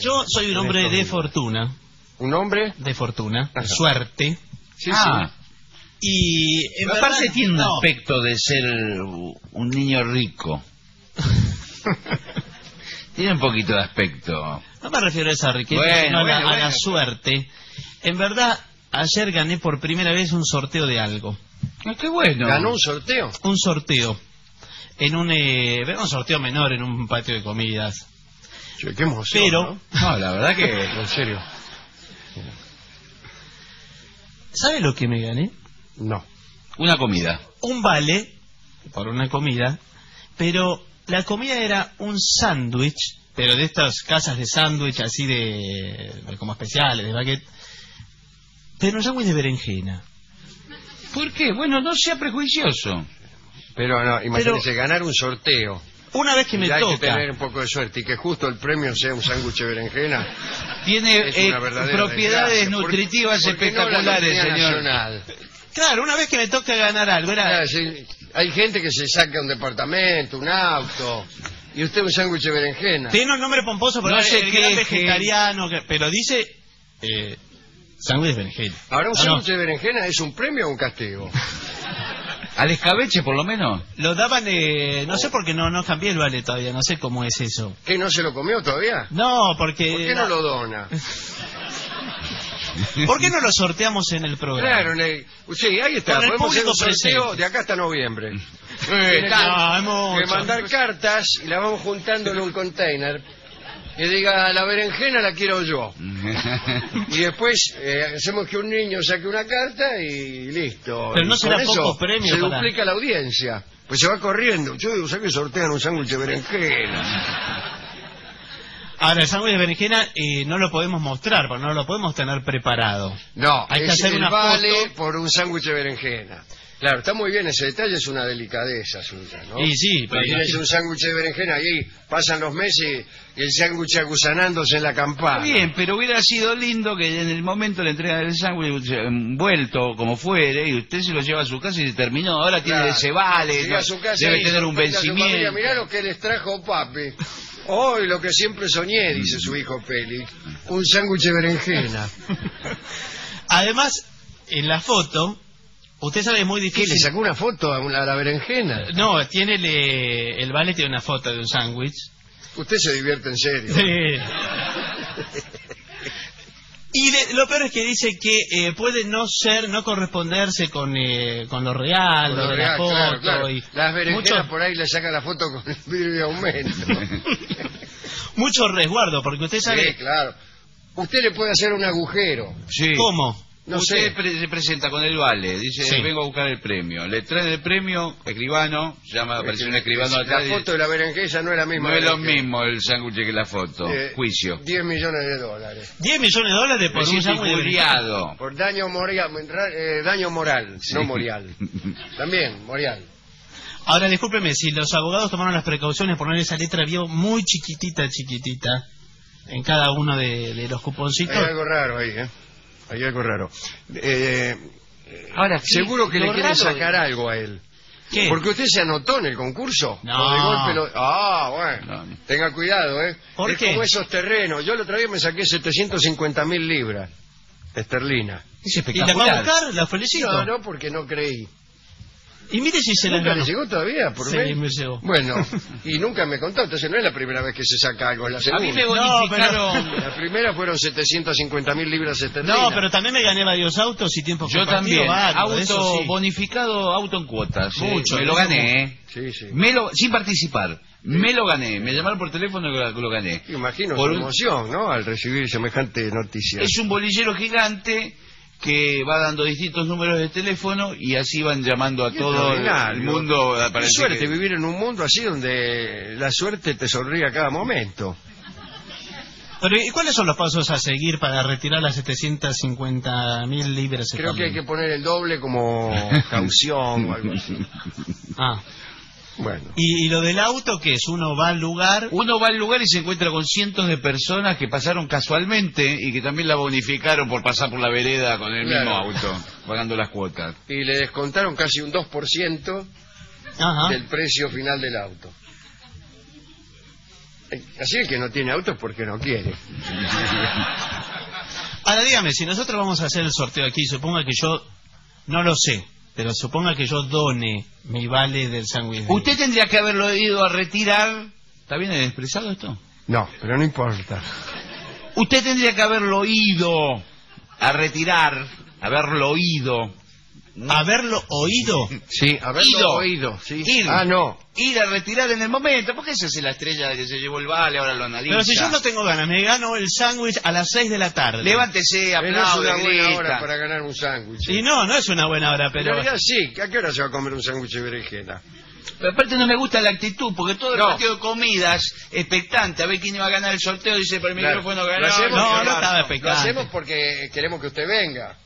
Yo soy un hombre de fortuna, ¿Un hombre? de fortuna, de suerte. Sí, ah, Y en pero aparte verdad, tiene un no, aspecto de ser un niño rico. tiene un poquito de aspecto. No me refiero a esa riqueza, Bueno, sino a, la, bueno, a la bueno. suerte. En verdad, ayer gané por primera vez un sorteo de algo. Ah, qué bueno. ¿Ganó un sorteo? Un sorteo. En un, eh, un sorteo menor en un patio de comidas. Che, qué emoción, Pero, No, la verdad que... En serio. ¿sabe lo que me gané? No. Una comida. Un vale por una comida, pero la comida era un sándwich, pero de estas casas de sándwich así de, de como especiales, de baguette, pero un sándwich de berenjena. ¿Por qué? Bueno, no sea prejuicioso. Pero no, imagínese, ganar un sorteo. Una vez que me Y hay que toca, tener un poco de suerte y que justo el premio sea un sándwich de berenjena. Tiene Es eh, una propiedades desgracia. ¿Por- nutritivas por qué no la espectaculares, Lotería señor. Nacional? claro, una vez que me toca ganar algo, era Claro, sí, hay gente que se saca un departamento, un auto, y usted un sándwich de berenjena. Tiene un nombre pomposo, pero No gran queje. vegetariano, que- pero dice eh, sándwich de berenjena. Ahora, ¿un Ah, no, sándwich de berenjena es un premio o un castigo? Al escabeche, por lo menos. Lo daban, eh, no sé por qué no, no cambié el vale todavía, no sé cómo es eso. ¿Qué, no se lo comió todavía? No, porque... ¿Por qué no lo dona? ¿Por qué no lo sorteamos en el programa? Claro, en el- sí, ahí está. Con el Podemos hacer un público sorteo presente. de acá hasta noviembre. Eh, no, es mucho. que mandar cartas y las vamos juntando en un container. Que diga, la berenjena la quiero yo. Y después eh, hacemos que un niño saque una carta y listo. Pero no Y será con eso poco premio Se para- duplica la audiencia. Pues se va corriendo. Yo digo, ¿sabes que sortean un sándwich de berenjena? Ahora, el sándwich de berenjena eh, no lo podemos mostrar, porque no lo podemos tener preparado. No, Hay que es hacer el una vale foto. por un sándwich de berenjena. Claro, está muy bien ese detalle, es una delicadeza suya, ¿no? Y sí, pero Imagínese un sándwich de berenjena y ahí pasan los meses y el sándwich agusanándose en la campana. Está bien, pero hubiera sido lindo que en el momento de la entrega del sándwich eh, envuelto como fuere y usted se lo lleva a su casa y se terminó. Ahora tiene Claro. ese vale, Llega a su casa debe y tener un sorprende a vencimiento. Mirá lo que les trajo papi. Hoy lo que siempre soñé, dice su hijo Peli. Un sándwich de berenjena. Además, en la foto, usted sabe es muy ¿Qué? difícil. ¿Le sacó una foto a, una- a la berenjena? No, tiene el, eh, el vale tiene una foto de un sándwich. Usted se divierte en serio. Sí. Y de- lo peor es que dice que eh, puede no ser, no corresponderse con, eh, con lo real, lo lo de real, la foto. claro, claro. Y Las berenjenas mucho, por ahí le sacan la foto con el vidrio de aumento. mucho resguardo, porque usted sabe Sí, claro. Usted le puede hacer un agujero. Sí. cómo. No Usted sé. pre- se presenta con el vale, dice, Sí. vengo a buscar el premio. Le traen el premio, escribano, llama, aparece un escribano La atrás foto de la berenjena no es la misma. no es lo mismo el sándwich que la foto. Eh, Juicio. 10 millones de dólares. 10 millones de dólares por Me un sándwich. Por daño, moria- eh, daño moral, Sí. no morial. También, morial. Ahora, discúlpeme, si los abogados tomaron las precauciones de poner esa letra bio muy chiquitita, chiquitita, en cada uno de, de los cuponcitos. Hay algo raro ahí, ¿eh? Hay algo raro. Eh, Ahora, sí, seguro que le quieren sacar algo a él. ¿Qué? Porque usted se anotó en el concurso. No. O de golpe lo- Ah, bueno. No. Tenga cuidado, ¿eh? ¿Por es qué? como esos terrenos. Yo el otro día me saqué 750 mil libras esterlina. Es ¿Y la va a buscar? ¿La felicito? No, no, porque no creí. Y mire si se la ¿Nunca ganó. le llegó todavía? Por Sí, mail? me llegó. Bueno, y nunca me contó, entonces no es la primera vez que se saca algo, es la A segunda. mí me No, bonificaron... La primera fueron 750 mil libras esterlinas. No, pero también me gané varios autos y tiempo Yo también. varios, auto eso sí. bonificado, auto en cuotas. eh. Mucho, Me lo eso gané, ¿eh? Sí, sí. Me lo, sin participar. Me lo gané. Me llamaron por teléfono y lo, lo gané. Imagino Por su un- emoción, ¿no? Al recibir semejante noticia. Es un bolillero gigante que va dando distintos números de teléfono y así van llamando a Qué todo el mundo. Qué suerte que- vivir en un mundo así donde la suerte te sonríe a cada momento. Pero, ¿y cuáles son los pasos a seguir para retirar las 750 mil libras? Creo que hay que poner el doble como caución o algo así. Ah. Bueno. ¿Y, y lo del auto qué es? Uno va al lugar... Uno va al lugar y se encuentra con cientos de personas que pasaron casualmente y que también la bonificaron por pasar por la vereda con el mismo auto, pagando las cuotas. Y le descontaron casi un 2% Ajá. del precio final del auto. Así el que no tiene auto es porque no quiere. Ahora dígame, si nosotros vamos a hacer el sorteo aquí, suponga que yo, no lo sé, pero suponga que yo done mi vale del sándwich. Usted tendría que haberlo ido a retirar. ¿Está bien expresado esto? No, pero no importa. Usted tendría que haberlo ido a retirar, haberlo ido. Haberlo oído. Sí, haberlo Ido. oído. Sí. Ir. Ah, no. Ir a retirar en el momento. ¿Por qué esa es la estrella de que se llevó el vale? Ahora lo analiza. Pero si yo no tengo ganas, me gano el sándwich a las 6 de la tarde. Levántese, Eh, no es aplaude, una buena grita. hora para ganar un sándwich. Y no, no es una buena hora, Pero ya sí, ¿a qué hora se va a comer un sándwich de berenjena? Pero aparte no me gusta la actitud, porque todo el No. partido de comidas, expectante, a ver quién iba a ganar el sorteo, dice, pero el Claro. micrófono Lo ganó. No, no ganó. estaba Lo expectante. hacemos porque queremos que usted venga.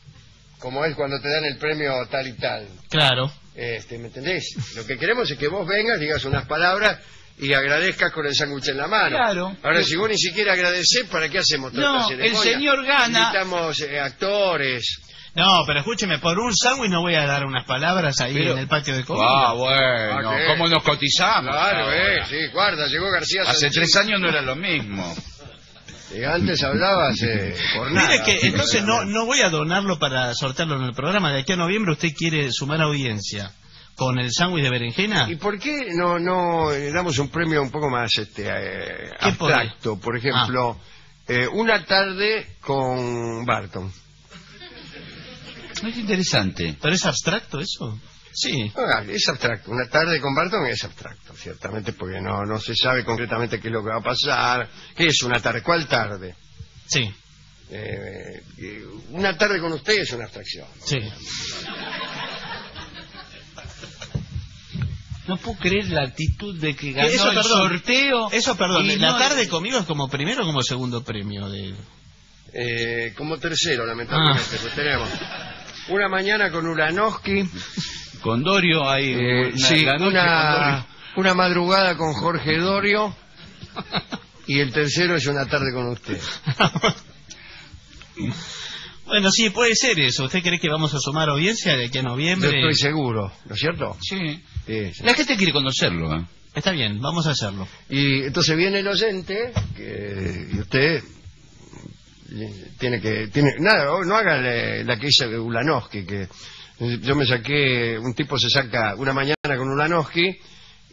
Como es cuando te dan el premio tal y tal. Claro. Este, ¿Me entendés? Lo que queremos es que vos vengas, digas unas palabras y agradezcas con el sándwich en la mano. Claro. Ahora, si vos ni siquiera agradecés, ¿para qué hacemos toda No, esta ceremonia? el señor gana. Invitamos eh, actores. No, pero escúcheme, por un sándwich no voy a dar unas palabras ahí Pero- en el patio de comida. Ah, bueno, Ah. ¿cómo nos cotizamos? Claro, ahora? eh, sí, guarda, llegó García Hace tres años no era lo mismo. Y antes hablabas eh, por nada. Mire que entonces no, no voy a donarlo para sortearlo en el programa. De aquí a noviembre usted quiere sumar audiencia con el sándwich de berenjena. ¿Y por qué no, no eh, damos un premio un poco más este, eh, abstracto? Por ejemplo, eh, una tarde con Barton. Es interesante. ¿Pero es abstracto eso? Sí. Ah, es abstracto. Una tarde con Barton es abstracto, ciertamente, porque no, no se sabe concretamente qué es lo que va a pasar. ¿Qué es una tarde? ¿Cuál tarde? Sí, Eh, eh, una tarde con usted es una abstracción. sí. No puedo creer la actitud de que ganó Eso, el perdón. sorteo. Eso, perdón, y ¿la no- tarde conmigo es como primero o como segundo premio? de Eh, como tercero, lamentablemente, pues tenemos una mañana con Ulanowski, Con Dorio ahí. eh, una- sí, la noche con una, Dorio. una madrugada con Jorge Dorio y el tercero es una tarde con usted. bueno, sí, puede ser eso. ¿Usted cree que vamos a sumar audiencia de aquí a Yo noviembre? estoy seguro, ¿no es cierto? Sí. Sí, sí. La gente quiere conocerlo. ¿eh? Está bien, vamos a hacerlo. Y entonces viene el oyente que, y usted eh, tiene que tiene nada no haga la, la que hizo Ulanowski que yo me saqué un tipo se saca una mañana con Ulanowski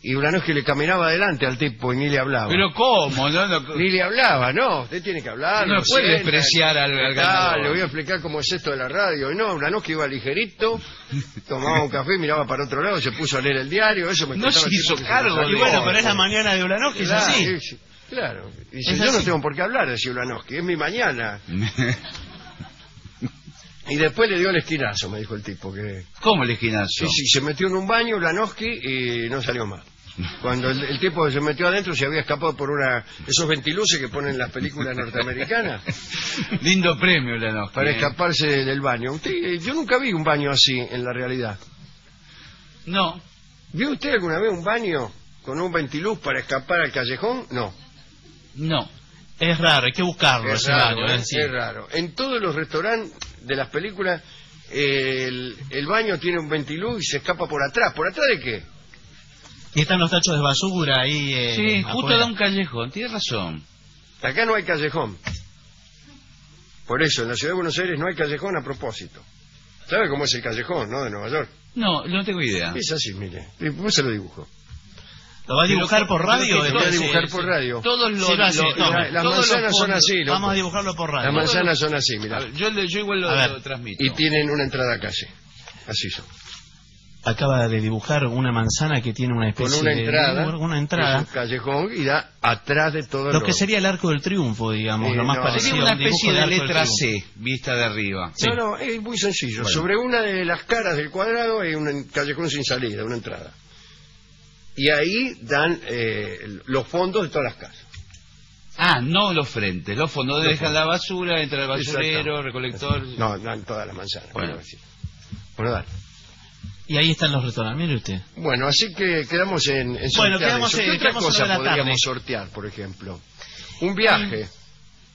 y Ulanowski le caminaba adelante al tipo y ni le hablaba Pero ¿cómo? No, no, ni le hablaba no usted tiene que hablar No puede sienta, despreciar al- al le voy a explicar cómo es esto de la radio y no Ulanowski iba ligerito tomaba un café miraba para otro lado se puso a leer el diario eso me No se hizo cargo Y bueno, pero es la mañana de Ulanowski, es Claro, así. sí, claro. Dice, Es yo no tengo por qué hablar, decía Ulanowski, es mi mañana. Y después le dio el esquinazo, me dijo el tipo. que ¿Cómo el esquinazo? Sí, sí, se metió en un baño Ulanowski y no salió más. Cuando el, el tipo se metió adentro se había escapado por una esos ventiluces que ponen en las películas norteamericanas Lindo premio, Lenosky. para ¿eh? escaparse del baño. Usted, eh, yo nunca vi un baño así en la realidad. No. ¿Vio usted alguna vez un baño con un ventiluz para escapar al callejón? No. No. Es raro, hay que buscarlo Es ese raro, baño, ¿eh? Sí. es raro. En todos los restaurantes de las películas, el, el baño tiene un ventiluz y se escapa por atrás. ¿Por atrás de qué? Y están los tachos de basura ahí. eh, Sí, justo afuera. da un callejón. Tienes razón. Acá no hay callejón. Por eso, en la ciudad de Buenos Aires no hay callejón a propósito. ¿Sabe cómo es el callejón, no? De Nueva York. No, no tengo idea. Es así, mire. Después se lo dibujo. ¿Lo va a dibujar por radio? Lo voy a dibujar por radio. Todos los... Sí, lo hace, los- toma. La- las todos los manzanas son así. Vamos a dibujarlo por radio. Las manzanas son así, mira. Yo, yo igual lo, ver. lo transmito. Y tienen una entrada calle. Así son. Acaba de dibujar una manzana que tiene una Con especie una de entrada. una entrada. un callejón y da atrás de todo Lo que sería el arco del triunfo, digamos, Sí, lo más no. parecido Sería una especie de letra. C, vista de arriba. Sí. No, no, es muy sencillo. Bueno. Sobre una de las caras del cuadrado hay un callejón sin salida, una entrada. Y ahí dan eh, los fondos de todas las casas. Ah, no los frentes, los fondos Los dejan la basura, entra el basurero, recolector. No, no en todas las manzanas. Bueno. Bueno, dale. Y ahí están los restaurantes, mire usted. Bueno, así que quedamos en, en Bueno, sortear quedamos eso. en- ¿Qué otra quedamos en cosa podríamos tarde. sortear, por ejemplo? Un viaje.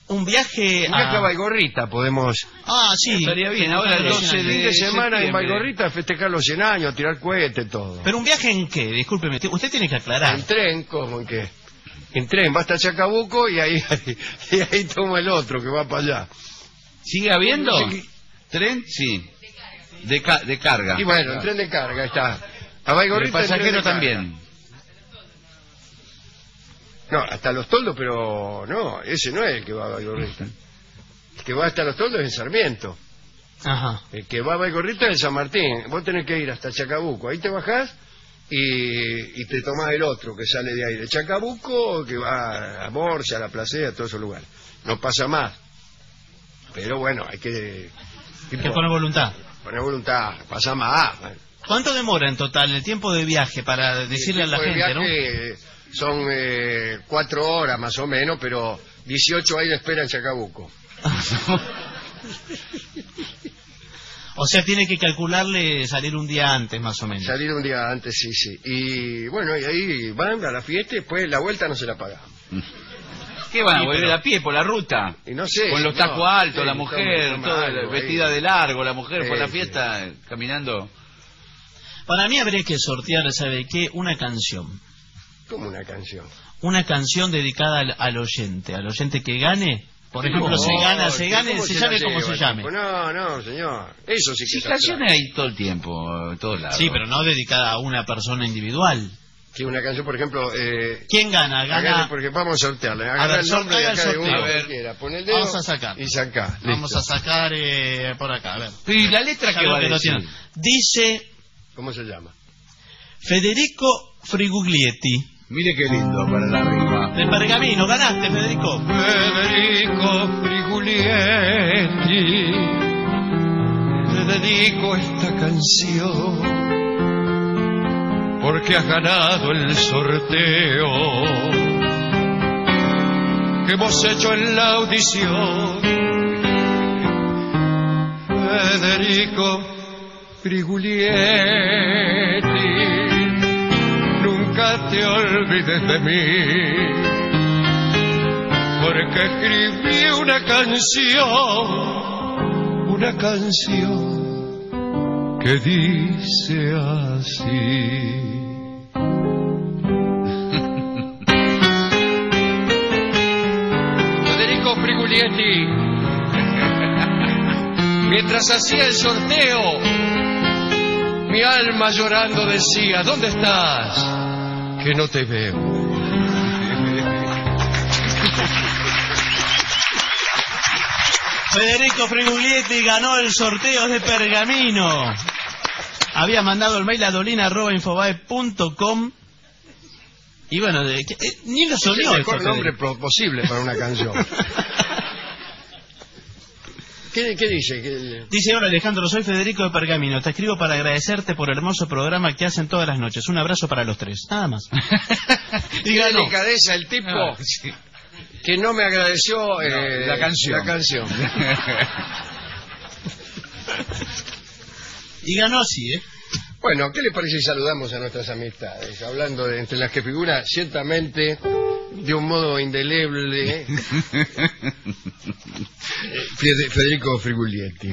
Un viaje Un viaje a a... Baigorrita podemos... Ah, sí. Estaría bien, ahora el 12 Fin de de semana en. Baigorrita festejar los 100 años, tirar cohetes, todo. Pero un viaje en qué? Discúlpeme, usted tiene que aclarar. ¿En tren? ¿Cómo? ¿En qué? en tren, va hasta Chacabuco y ahí, y ahí toma el otro que va para allá. ¿Sigue habiendo? ¿Tren? Sí. De, ca- de carga. Y bueno, el tren de carga, ahí está. A El Baigorrita el tren pasajero de carga. también. No, hasta los toldos, pero no, ese no es el que va a Baigorrita. El que va hasta los toldos es en Sarmiento. Ajá. El que va a Baigorrita es en San Martín. Vos tenés que ir hasta Chacabuco. Ahí te bajás y, y te tomás el otro que sale de ahí. De Chacabuco, que va a Morcia, a la Placea, a todos esos lugares. No pasa más. Pero bueno, hay que... Que pone voluntad. Poner voluntad, pasa más. bueno. ¿Cuánto demora en total el tiempo de viaje para decirle a la gente, no? Son eh, cuatro horas más o menos, pero 18 hay de espera en Chacabuco. O sea, tiene que calcularle salir un día antes, más o menos. Salir un día antes, sí, sí. Y bueno, y ahí van a la fiesta y después la vuelta no se la paga. ¿Qué van a Sí, volver pero- a pie por la ruta? Y no sé. Con los no, tacos altos, sí, la mujer, toma- toda toma algo vestida ahí. de largo, la mujer por la fiesta, caminando. Para mí habría que sortear, ¿sabe qué? Una canción. Como una canción. Una canción dedicada al, al oyente. Al oyente que gane. Por ejemplo, No, se gana, se ¿cómo gane, se la llame como se llame. No, no, señor. Eso sí que Sí, es canciones hay todo el tiempo, todos lados. Sí, pero no dedicada a una persona individual. Que una canción, por ejemplo, eh, ¿Quién gana? Gana. porque vamos a sortearle. A Agarra ver, el nombre de acá de uno A que ver, quiera. Pon el dedo vamos a sacar. Y saca. Vamos a sacar eh, por acá, a ver. ¿Y la letra que va a que decir? tienen. Dice ¿Cómo se llama? Federico Friguglietti. Mire qué lindo, para la arriba. De Pergamino, ganaste, Federico. Federico Frigulietti, te dedico esta canción porque has ganado el sorteo que hemos hecho en la audición. Federico Frigulietti, te olvides de mí porque escribí una canción, una canción que dice así. Federico Frigulietti, mientras hacía el sorteo, mi alma llorando decía, ¿dónde estás? Que no te veo. Federico Friguglietti ganó el sorteo de Pergamino. Había mandado el mail a dolina.infobae.com y bueno, de- que- eh, ni lo Es soñó el esto, mejor nombre posible para una canción. ¿Qué, qué dice? ¿Qué- Dice, hola Alejandro, soy Federico de Pergamino. Te escribo para agradecerte por el hermoso programa que hacen todas las noches. Un abrazo para los tres. Nada más. y qué delicadeza el tipo Ah, sí. que no me agradeció eh, la canción. la canción. Y ganó así, ¿eh? Bueno, ¿qué le parece si saludamos a nuestras amistades? Hablando de entre las que figura ciertamente de un modo indeleble Federico Frigulietti.